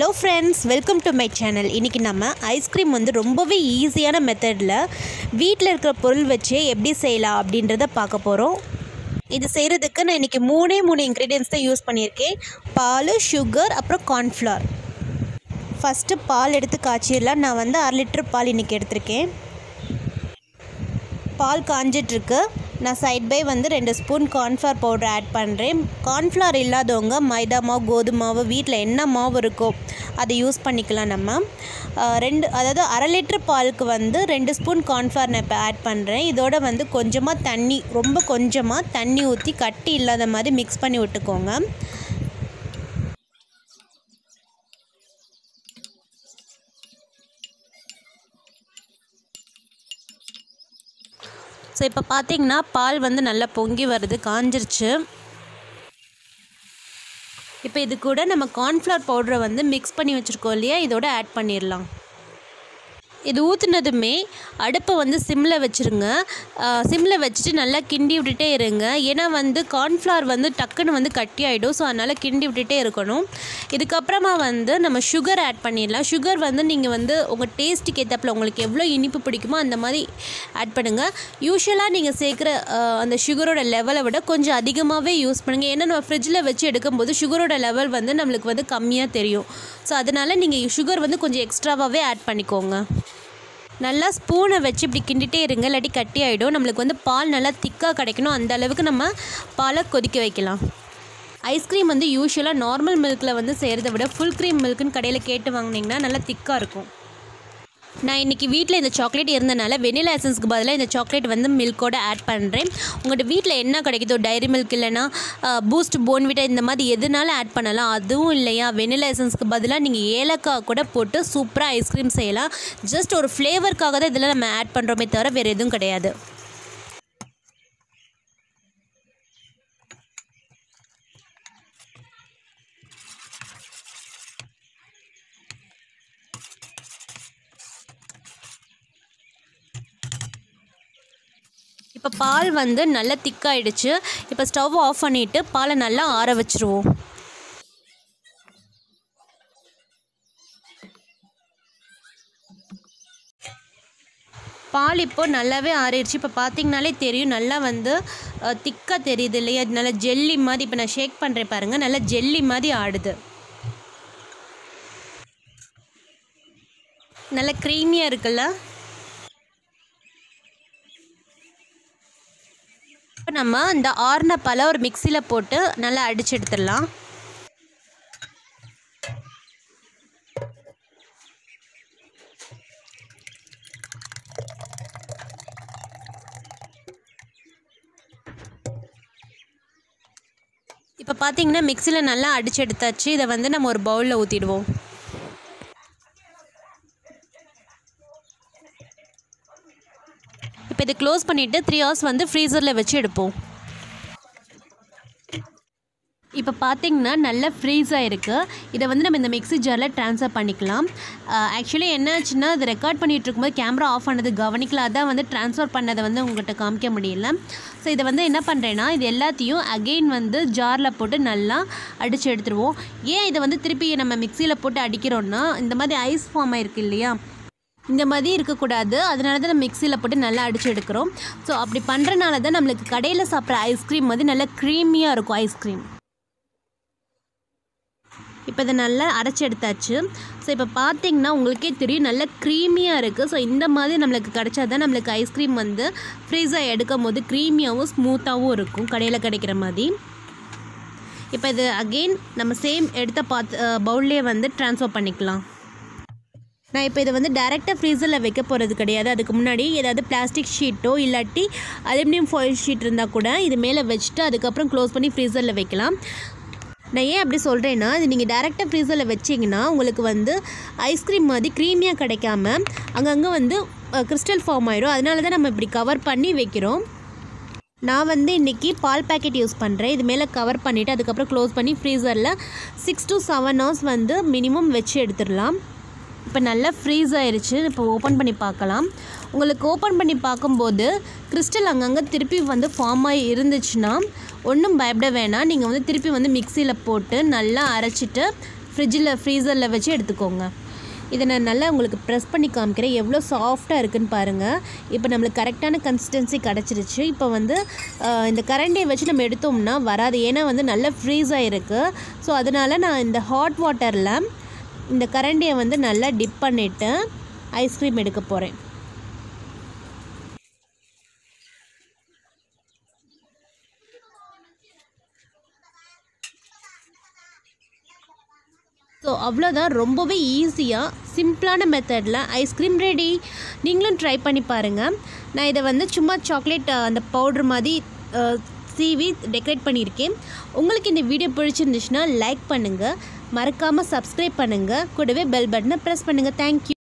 Hello friends welcome to my channel இன்றைக்கி நம்ம ice cream வந்து ரொம்பவே ஈஸியான மெத்தடில் வீட்டில் இருக்கிற பொருள் வச்சு எப்படி செய்யலாம் அப்படின்றத பார்க்க போகிறோம் இது செய்கிறதுக்கு நான் இன்றைக்கி மூணே மூணு இன்க்ரீடியன்ஸ் தான் யூஸ் பண்ணியிருக்கேன். பால் சுகர் அப்புறம் கார்ன்ஃப்ளவர் ஃபஸ்ட்டு பால் எடுத்து காய்ச்சிடலாம். நான் வந்து அரை லிட்டர் பால் இன்றைக்கி எடுத்திருக்கேன். பால் காஞ்சிட்ருக்கு நான் சைட் பை வந்து ரெண்டு ஸ்பூன் கார்ன்ஃப்ளவர் பவுடர் ஆட் பண்ணுறேன் கார்ன்ஃப்ளவர் இல்லாதவங்க மைதா மாவு கோதுமை மாவு வீட்டில் என்ன மாவு இருக்கோ அதை யூஸ் பண்ணிக்கலாம் நம்ம. ரெண்டு அதாவது அரை லிட்டர் பாலுக்கு வந்து ரெண்டு ஸ்பூன் கார்ன்ஃப்ளவர் நான் இப்போ ஆட் பண்ணுறேன் இதோட வந்து கொஞ்சமாக தண்ணி ரொம்ப கொஞ்சமாக தண்ணி ஊற்றி கட்டி இல்லாத மாதிரி மிக்ஸ் பண்ணி விட்டுக்கோங்க. ஸோ இப்போ பார்த்தீங்கன்னா பால் வந்து நல்லா பொங்கி வருது காஞ்சிருச்சு. இப்போ இது கூட நம்ம கார்ன்ஃப்ளவர் பவுடரை வந்து மிக்ஸ் பண்ணி வச்சுருக்கோம் இல்லையா? இதோட ஆட் பண்ணிடலாம் இது ஊற்றுனதுமே அடுப்பை வந்து சிம்மில் வச்சுருங்க. சிம்மில் வச்சுட்டு நல்லா கிண்டி விட்டுட்டே இருங்க. ஏன்னா வந்து கார்ன்ஃப்ளவர் வந்து டக்குன்னு வந்து கட்டி ஆகிடும் ஸோ அதனால் கிண்டி விட்டுட்டே இருக்கணும். இதுக்கப்புறமா வந்து நம்ம சுகர் ஆட் பண்ணிடலாம். சுகர் வந்து நீங்கள் வந்து உங்கள் டேஸ்ட்டுக்கு ஏற்றப்பில் உங்களுக்கு எவ்வளோ இனிப்பு பிடிக்குமோ அந்த மாதிரி ஆட் பண்ணுங்கள் யூஸ்வலாக நீங்கள் சேர்க்குற அந்த சுகரோட லெவலை விட கொஞ்சம் அதிகமாகவே யூஸ் பண்ணுங்கள் ஏன்னா நம்ம ஃப்ரிட்ஜில் வச்சு எடுக்கும்போது சுகரோட லெவல் வந்து நம்மளுக்கு வந்து கம்மியாக தெரியும். ஸோ அதனால் நீங்கள் சுகர் வந்து கொஞ்சம் எக்ஸ்ட்ராவாகவே ஆட் பண்ணிக்கோங்க. நல்லா ஸ்பூனை வச்சு இப்படி கிண்டிகிட்டே இருங்க. இல்லாட்டி கட்டி ஆகிடும் நம்மளுக்கு வந்து பால் நல்லா திக்காக கிடைக்கணும். அந்த அளவுக்கு நம்ம பாலை கொதிக்க வைக்கலாம். ஐஸ்கிரீம் வந்து யூஸ்வலாக நார்மல் மில்கில் வந்து செய்கிறத விட ஃபுல் க்ரீம் மில்க்குன்னு கடையில் கேட்டு வாங்கினீங்கன்னா நல்லா திக்காக இருக்கும். நான் இன்றைக்கி வீட்டில் இந்த சாக்லேட் இருந்தனால வெனிலா எசன்ஸ்க்கு பதிலாக இந்த சாக்லேட் வந்து மில்க்கோட ஆட் பண்ணுறேன் உங்கள்கிட்ட வீட்டில் என்ன கிடைக்குதோ டைரி மில்க் இல்லைன்னா பூஸ்ட் போன்விட்டா இந்த மாதிரி எதுனாலும் ஆட் பண்ணலாம். அதுவும் இல்லையா வெனிலா எசன்ஸ்க்கு பதிலாக நீங்கள் ஏலக்காய் கூட போட்டு சூப்பராக ஐஸ்கிரீம் செய்யலாம். ஜஸ்ட் ஒரு ஃப்ளேவருக்காக தான் இதில் நம்ம ஆட் பண்ணுறோமே தவிர வேறு எதுவும் கிடையாது. இப்போ பால் வந்து நல்லா திக்காயிடுச்சு. இப்போ ஸ்டவ் ஆஃப் பண்ணிவிட்டு பாலை நல்லா ஆற வச்சுருவோம். பால் இப்போ நல்லாவே ஆறிடுச்சு. இப்போ பார்த்திங்கனாலே தெரியும். நல்லா வந்து திக்காக தெரியுது இல்லையா? நல்லா ஜெல்லி மாதிரி இப்போ நான் ஷேக் பண்ணுறேன் பாருங்கள் நல்லா ஜெல்லி மாதிரி ஆடுது. நல்லா க்ரீமியாக இருக்குல்ல? இப்போ நம்ம இந்த ஆறுன பழம் ஒரு மிக்சியில் போட்டு நல்லா அடித்து எடுத்துடலாம். இப்போ பார்த்தீங்கன்னா மிக்சியில் நல்லா அடித்து எடுத்தாச்சு. இதை வந்து நம்ம ஒரு பவுலில் ஊற்றிடுவோம் இப்போ இதை க்ளோஸ் பண்ணிவிட்டு த்ரீ ஹவர்ஸ் வந்து ஃப்ரீசரில் வச்சு எடுப்போம். இப்போ பார்த்தீங்கன்னா நல்லா ஃப்ரீஸ் ஆகிருக்கு இதை வந்து நம்ம இந்த மிக்ஸி ஜாரில் ட்ரான்ஸ்ஃபர் பண்ணிக்கலாம். ஆக்சுவலி என்னாச்சுன்னா இது ரெக்கார்ட் பண்ணிகிட்டு இருக்கும்போது கேமரா ஆஃப் ஆனது கவனிக்கல. அதான் வந்து ட்ரான்ஸ்ஃபர் பண்ணதை வந்து உங்கள்கிட்ட காமிக்க முடியல. ஸோ இதை வந்து என்ன பண்ணுறேன்னா இது எல்லாத்தையும் அகெயின் வந்து ஜாரில் போட்டு நல்லா அடித்து எடுத்துருவோம். ஏன் இதை வந்து திருப்பி நம்ம மிக்சியில் போட்டு அடிக்கிறோன்னா இந்த மாதிரி ஐஸ் ஃபார்ம் ஆயிருக்கு இல்லையா? இந்த மாதிரி இருக்கக்கூடாது. அதனால தான் நம்ம மிக்சியில் போட்டு நல்லா அடித்து எடுக்கிறோம். ஸோ அப்படி பண்ணுறனால தான் நம்மளுக்கு கடையில் சாப்பிட்ற ஐஸ்கிரீம் வந்து நல்லா க்ரீமியாக இருக்கும் ஐஸ்கிரீம் இப்போ இதை நல்லா அரைச்சி எடுத்தாச்சு. ஸோ இப்போ பார்த்தீங்கன்னா உங்களுக்கே தெரியும் நல்லா க்ரீமியாக இருக்குது ஸோ இந்த மாதிரி நம்மளுக்கு கிடைச்சா தான் நம்மளுக்கு ஐஸ்கிரீம் வந்து ஃப்ரீஸாக எடுக்கும் போது க்ரீமியாகவும் ஸ்மூத்தாகவும் இருக்கும் கடையில் கிடைக்கிற மாதிரி. இப்போ இது அகெயின் நம்ம சேம் எடுத்த பாத் பவுல்லே வந்து ட்ரான்ஸ்ஃபர் பண்ணிக்கலாம். நான் இப்போ இதை வந்து டேரெக்டாக ஃப்ரீசரில் வைக்க போகிறது கிடையாது. அதுக்கு முன்னாடி ஏதாவது பிளாஸ்டிக் ஷீட்டோ இல்லாட்டி அலுமினியம் ஃபாயில் ஷீட் இருந்தால் கூட இது மேலே வச்சுட்டு அதுக்கப்புறம் க்ளோஸ் பண்ணி ஃப்ரீசரில் வைக்கலாம். நான் ஏன் அப்படி சொல்கிறேன்னா இது நீங்கள் டேரெக்டாக ஃப்ரீசரில் வச்சிங்கன்னா உங்களுக்கு வந்து ஐஸ்கிரீம் மாதிரி க்ரீமியாக கிடைக்காம அங்கங்கே வந்து கிறிஸ்டல் ஃபார்ம் ஆயிடும். அதனால தான் நம்ம இப்படி கவர் பண்ணி வைக்கிறோம். நான் வந்து இன்றைக்கி பால் பேக்கெட் யூஸ் பண்ணுறேன் இது மேலே கவர் பண்ணிவிட்டு அதுக்கப்புறம் க்ளோஸ் பண்ணி ஃப்ரீசரில் சிக்ஸ் டு செவன் ஹவர்ஸ் வந்து மினிமம் வச்சு எடுத்துடலாம். இப்போ நல்லா ஃப்ரீஸ் ஆயிடுச்சு இப்போ ஓப்பன் பண்ணி பார்க்கலாம். உங்களுக்கு ஓப்பன் பண்ணி பார்க்கும்போது கிறிஸ்டல் அங்கங்கே திருப்பி வந்து ஃபார்ம் ஆகி இருந்துச்சுன்னா ஒன்றும் பயப்பட வேணாம். நீங்கள் வந்து திருப்பி வந்து மிக்சியில் போட்டு நல்லா அரைச்சிட்டு ஃப்ரிட்ஜில் ஃப்ரீசரில் வச்சு எடுத்துக்கோங்க. இதை நான் நல்லா உங்களுக்கு ப்ரெஸ் பண்ணி காமிக்கிறேன். எவ்வளோ சாஃப்டாக இருக்குன்னு பாருங்கள் இப்போ நம்மளுக்கு கரெக்டான கன்சிஸ்டன்சி கிடச்சிருச்சு. இப்போ வந்து இந்த கரண்டியை வச்சு நம்ம எடுத்தோம்னா வராது. ஏன்னா வந்து நல்லா ஃப்ரீஸ் ஆகிருக்கு ஸோ அதனால் நான் இந்த ஹாட் வாட்டரில் இந்த கரண்டியை வந்து நல்லா டிப் பண்ணிவிட்டு ஐஸ்கிரீம் எடுக்க போகிறேன் ஸோ அவ்வளோதான் ரொம்பவே ஈஸியாக சிம்பிளான மெத்தடில் ஐஸ்கிரீம் ரெடி நீங்களும் ட்ரை பண்ணி பாருங்கள் நான் இதை வந்து சும்மா சாக்லேட் அந்த பவுட்ரு மாதிரி சீவி டெக்கரேட் பண்ணியிருக்கேன். உங்களுக்கு இந்த வீடியோ பிடிச்சிருந்துச்சுன்னா லைக் பண்ணுங்கள் மறக்காமல் சப்ஸ்கிரைப் பண்ணுங்கள் கூடவே பெல் பட்டனை ப்ரெஸ் பண்ணுங்கள் தேங்க்யூ